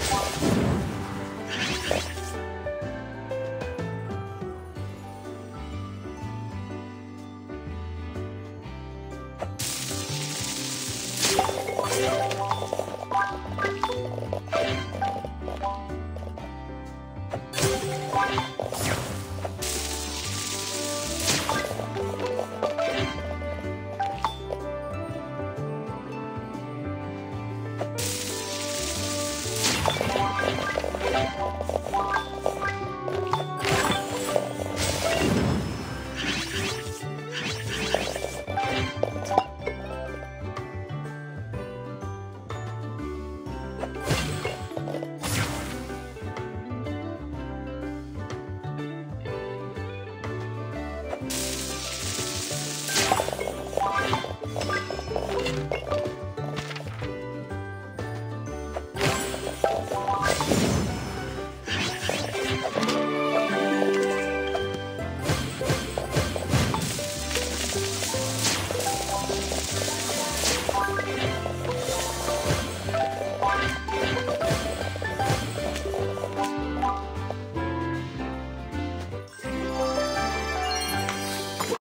Let's. you